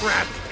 crap.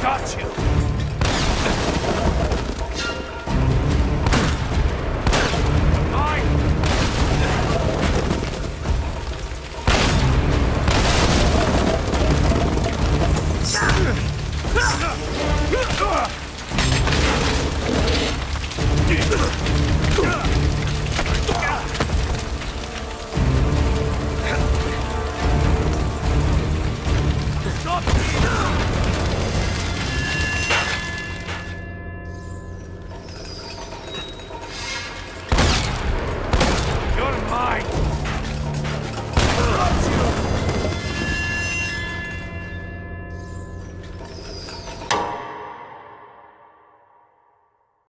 Got you!